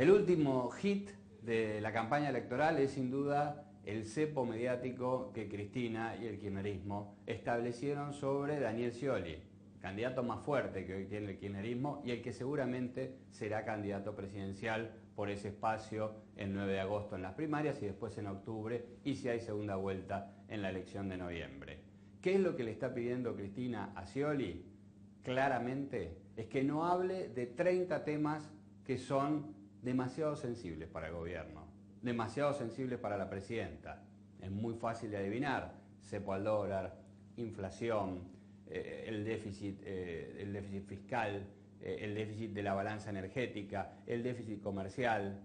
El último hit de la campaña electoral es sin duda el cepo mediático que Cristina y el kirchnerismo establecieron sobre Daniel Scioli, candidato más fuerte que hoy tiene el kirchnerismo y el que seguramente será candidato presidencial por ese espacio el 9 de agosto en las primarias y después en octubre y si hay segunda vuelta en la elección de noviembre. ¿Qué es lo que le está pidiendo Cristina a Scioli? Claramente es que no hable de 30 temas que son demasiado sensibles para el gobierno, demasiado sensibles para la presidenta. Es muy fácil de adivinar, cepo al dólar, inflación, eh, el, déficit, eh, el déficit fiscal, eh, el déficit de la balanza energética, el déficit comercial.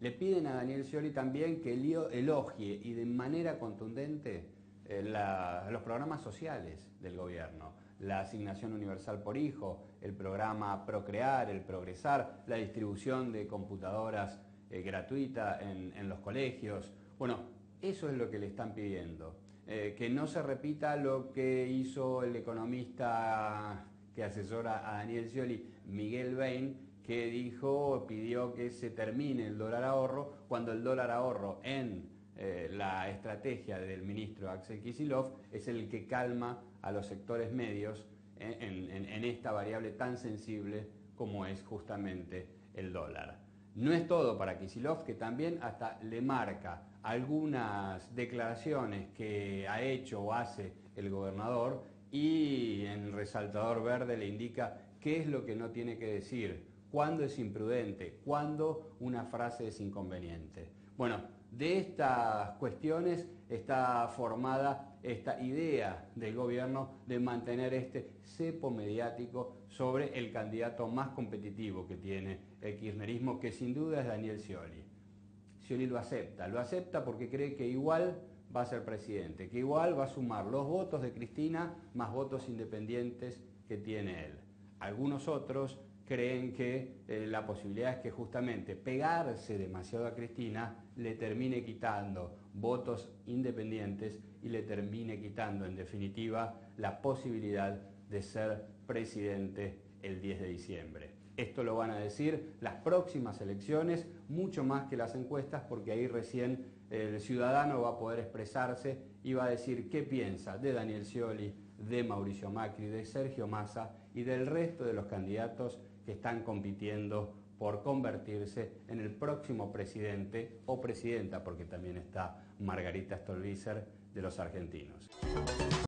Le piden a Daniel Scioli también que elogie y de manera contundente los programas sociales del gobierno, la asignación universal por hijo, el programa Procrear, el Progresar, la distribución de computadoras eh, gratuita en, los colegios. Bueno, eso es lo que le están pidiendo. Eh, que no se repita lo que hizo el economista que asesora a Daniel Scioli, Miguel Bain, que dijo, pidió que se termine el dólar ahorro, cuando el dólar ahorro en eh, la estrategia del ministro Axel Kisilov es el que calma a los sectores medios eh, en, esta variable tan sensible como es justamente el dólar. No es todo para Kisilov, que también hasta le marca algunas declaraciones que ha hecho o hace el gobernador y en resaltador verde le indica qué es lo que no tiene que decir, cuándo es imprudente, cuándo una frase es inconveniente. Bueno, de estas cuestiones está formada esta idea del gobierno de mantener este cepo mediático sobre el candidato más competitivo que tiene el kirchnerismo, que sin duda es Daniel Scioli. Scioli lo acepta, lo acepta porque cree que igual va a ser presidente, que igual va a sumar los votos de Cristina más votos independientes que tiene él. Algunos otros creen que eh, la posibilidad es que justamente pegarse demasiado a Cristina le termine quitando votos independientes y le termine quitando en definitiva la posibilidad de ser presidente el 10 de diciembre. Esto lo van a decir las próximas elecciones, mucho más que las encuestas, porque ahí recién el ciudadano va a poder expresarse y va a decir qué piensa de Daniel Scioli, de Mauricio Macri, de Sergio Massa y del resto de los candidatos que están compitiendo por convertirse en el próximo presidente o presidenta, porque también está Margarita Stolbizer de los argentinos.